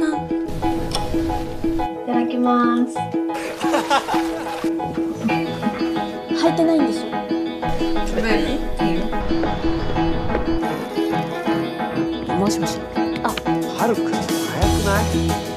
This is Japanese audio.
さんいただきます。履いてないんでしょ何もしもし。あ、はるくん早くない？